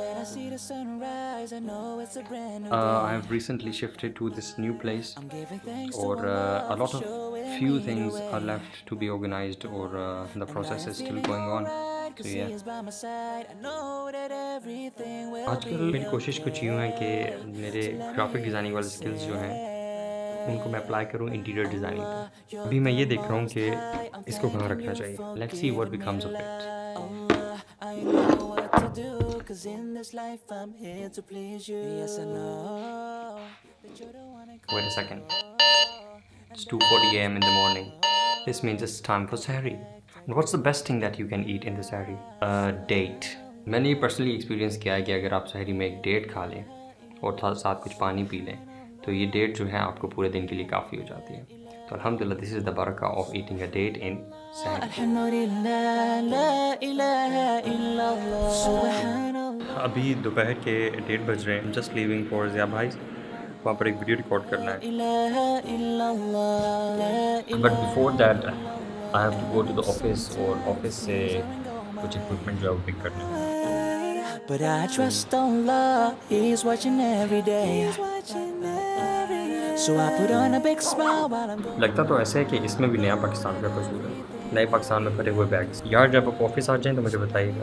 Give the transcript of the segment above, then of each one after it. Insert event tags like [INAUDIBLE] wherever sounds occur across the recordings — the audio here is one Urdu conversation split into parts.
Uh, I have recently shifted to this new place, or uh, a lot of few things are left to be organized, or uh, the process is still going on. So yeah. آج کل میری کوشش کچھ یوں ہے کہ میرے گرافک ڈیزائننگ والے اسکلز جو ہیں ان کو میں اپلائی کروں انٹیریئر ڈیزائننگ پہ ابھی میں یہ دیکھ رہا ہوں کہ اس کو کہاں رکھنا چاہیے let see what becomes of it Wait a second. It's 2:40 a.m. in the morning. This means it's time for sahri. And what's the best thing that you can eat in the sahri? A date. میں نے یہ پرسنلی ایکسپیرینس کیا ہے کہ اگر آپ سحری میں ایک ڈیٹ کھا لیں اور ساتھ کچھ پانی پی لیں تو یہ ڈیٹ جو ہے آپ کو پورے دن کے لیے کافی ہو جاتی ہے تو الحمد للہ دس از دا برکہ آف ایٹنگ اے ڈیٹ ان ابھی دوپہر کے ڈیٹ بج رہے ہیں۔ جسٹ لیونگ فور ضیا بھائی وہاں پر ایک ویڈیو ریکارڈ کرنا ہے۔ But before that I have to go to the office اور آفس سے کچھ اکوپمنٹ جو ہے وہ پک کرنا ہے۔ But I trust Allah, He's watching every day. So I put on a big smile while I'm لگتا تو ایسا ہے کہ اس میں بھی نیا پاکستان کا قصور ہے۔ نئے پاکستان میں پھٹے ہوئے بیگس یار جب آپ آفس آ جائیں تو مجھے بتائیے گا۔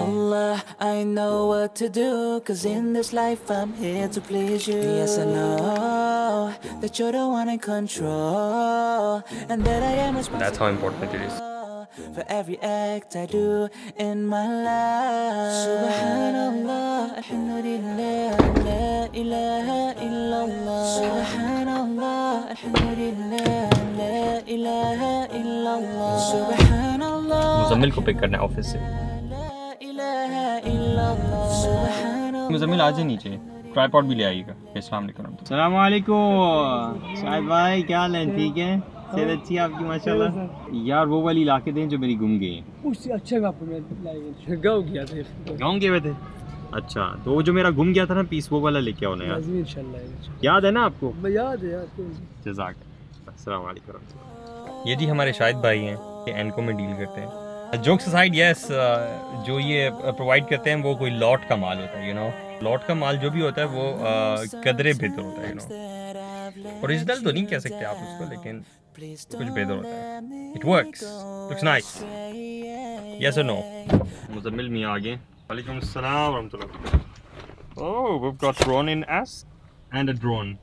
Allah, I know what to do Cause in this life I'm here to please you. Yes, I know. That you're the one in control And that I am responsible That's how important it is. For every act I do in my life. Subhanallah. Muzammil کو پک کرنا ہے آفس سے۔ مزمل آج ہی نیچے ٹرائی پاٹ بھی لے آئیے گا۔ السلام علیکم السلام علیکم۔ شاہد بھائی کیا حال ہے؟ ٹھیک ہے صحت اچھی ہے آپ کی ماشاء اللہ یار وہ والی علاقے تھے جو میری گم گئے ہیں۔ اس سے اچھا گاؤں گیا تھا۔ گاؤں گئے ہوئے تھے؟ اچھا تو وہ جو میرا گم گیا تھا نا پیس وہ والا لے کے آنا یار۔ یاد ہے نا آپ کو؟ یاد ہے جزاک السلام علیکم۔ یہ جی ہمارے شاہد بھائی ہیں یہ اینکو میں ڈیل کرتے ہیں۔ جوکس سائڈ یس جو یہ پرووائڈ کرتے ہیں وہ کوئی لاٹ کا مال ہوتا ہے یو نو لاٹ کا مال جو بھی ہوتا ہے وہ قدرے بہتر ہوتا ہے یو نو اوریجنل تو نہیں کہہ سکتے آپ اس کو لیکن کچھ بہتر ہوتا ہے۔ It works looks nice yes اور نو مزمل میاں آگے۔ وعلیکم السلام ورحمۃ اللہ اوہ we've got drone in S and A drone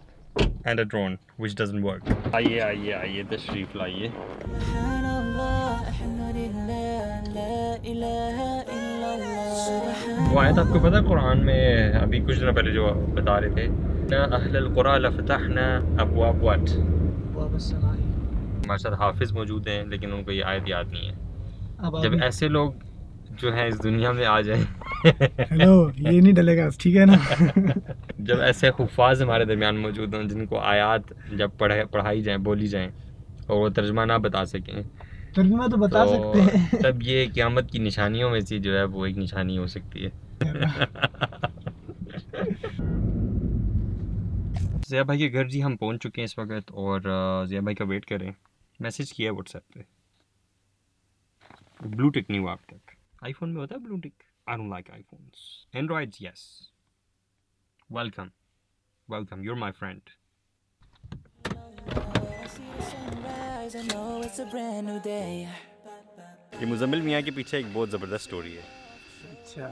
and A drone which doesn't work آئیے آئیے آئیے تشریف لائیے۔ آیت آپ کو پتا قرآن میں ابھی کچھ دنوں پہلے جو بتا رہے تھے اہل القرآن لفتحنا ابواب وات ہمارے ساتھ حافظ موجود ہیں لیکن ان کو یہ آیت یاد نہیں ہے۔ جب ایسے لوگ جو ہیں اس دنیا میں آ جائیں۔ ہیلو یہ نہیں ڈلے گا ٹھیک ہے نا؟ جب ایسے حفاظ ہمارے درمیان موجود ہوں جن کو آیات جب پڑھے پڑھائی جائیں بولی جائیں اور وہ ترجمہ نہ بتا سکیں۔ ترجمہ تو بتا سکتے ہیں۔ تب یہ قیامت کی نشانیوں میں سے جو ہے وہ ایک نشانی ہو سکتی ہے۔ ضیاء بھائی کے گھر جی ہم پہنچ چکے ہیں اس وقت اور ضیاء بھائی کا ویٹ کریں میسج کیا ہے واٹس ایپ پہ بلو ٹک نہیں ہوا اب تک آئی فون میں ہوتا ہے blue tick I don't like iPhones Android yes welcome welcome your my friend یہ مزمل میاں کے پیچھے ایک بہت زبردست سٹوری ہے اچھا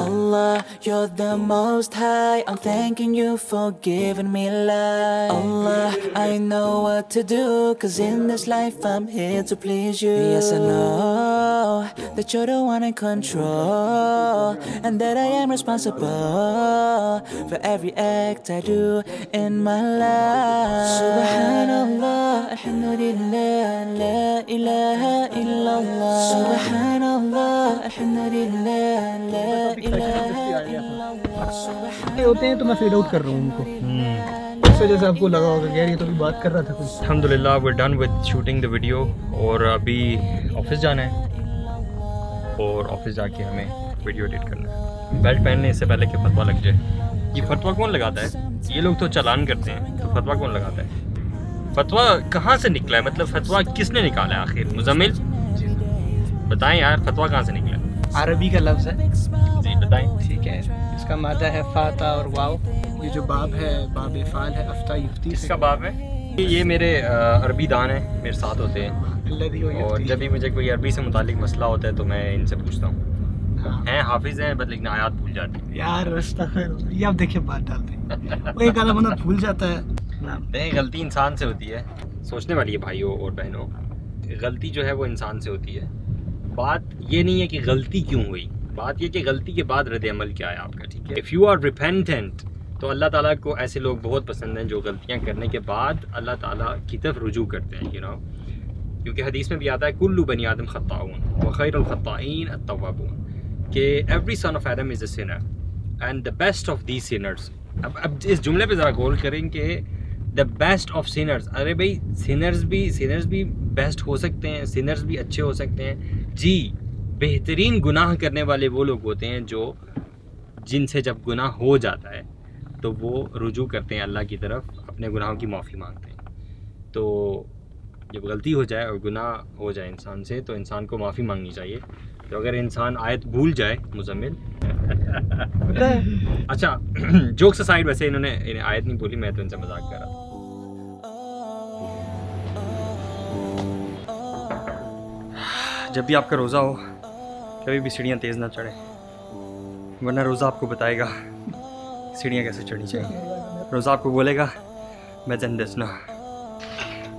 Allah, you're the most high. I'm thanking you for giving me life. Allah, I know what to do, cause in this life I'm here to please you. Yes, I know. چوری ہوتے ہیں تو بات کر رہا تھا ویڈیو اور ابھی آفس جانا ہے۔ اور آفس جا کے ہمیں ویڈیو ایڈٹ کرنا ہے۔ بیلٹ پہننے سے پہلے کہ فتوا لگ جائے۔ یہ فتوا کون لگاتا ہے؟ یہ لوگ تو چالان کرتے ہیں تو فتوا کون لگاتا ہے؟ فتوا کہاں سے نکلا ہے؟ مطلب فتوا کس نے نکالا ہے آخر؟ مزمل؟ بتائیں یار فتوا کہاں سے نکلا ہے؟ عربی کا لفظ ہے۔ جی بتائیں۔ ٹھیک ہے۔ اس کا مادہ ہے فاتح اور واو یہ جو باب ہے باب فعال ہے افتہ یفتی کس کا باب ہے؟ یہ میرے عربی دان ہیں میرے ساتھ ہوتے ہیں۔ اور جب بھی مجھے کوئی عربی سے متعلق مسئلہ ہوتا ہے تو میں ان سے پوچھتا ہوں۔ ہیں حافظ ہیں بس لیکن آیات بھول جاتے ہیں۔ یار رستہ خیر یہ آپ دیکھیں بات ڈالتے ہیں۔ وہ ایک آدھا بندہ بھول جاتا ہے۔ نہیں غلطی انسان سے ہوتی ہے۔ سوچنے والی ہے بھائیوں اور بہنوں غلطی جو ہے وہ انسان سے ہوتی ہے۔ بات یہ نہیں ہے کہ غلطی کیوں ہوئی۔ بات یہ کہ غلطی کے بعد رد عمل کیا ہے آپ کا ٹھیک ہے؟ اف یو آر ریپینٹنٹ تو اللہ تعالیٰ کو ایسے لوگ بہت پسند ہیں جو غلطیاں کرنے کے بعد اللہ تعالیٰ کی طرف رجوع کرتے ہیں یو نو کیونکہ حدیث میں بھی آتا ہے، کلو بنی آدم خطاون و خیر الخطائین التوابون، کہ every son of Adam is a sinner and the best of the sinners اب اب اس جملے پہ ذرا غور کریں کہ دا بیسٹ آف سینرز ارے بھائی سینرز بھی سینرز بھی بیسٹ ہو سکتے ہیں سینرز بھی اچھے ہو سکتے ہیں۔ جی بہترین گناہ کرنے والے وہ لوگ ہوتے ہیں جو جن سے جب گناہ ہو جاتا ہے تو وہ رجوع کرتے ہیں اللہ کی طرف، اپنے گناہوں کی معافی مانگتے ہیں۔ تو جب غلطی ہو جائے اور گناہ ہو جائے انسان سے تو انسان کو معافی مانگنی چاہیے۔ تو اگر انسان آیت بھول جائے مزمل۔ [LAUGHS] اچھا [CLEARS THROAT] جوکس سائڈ ویسے انہوں نے آیت نہیں بولی میں تو ان سے مذاق کر رہا تھا۔ جب بھی آپ کا روزہ ہو کبھی بھی سیڑھیاں تیز نہ چڑھے ورنہ روزہ آپ کو بتائے گا سیڑھیاں کیسے چڑھنی چاہیے۔ روزہ آپ کو بولے گا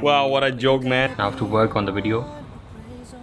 [LAUGHS] wow, what a joke, man. I have to work on the video.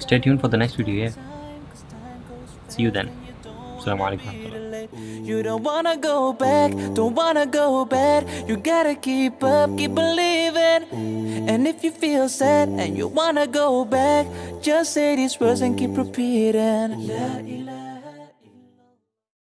Stay tuned for the next video, yeah. See you then. Assalamu. You don't wanna go back, don't wanna go back. You gotta keep up, keep believing. And if you feel sad and you wanna go back, just say these words and keep repeating.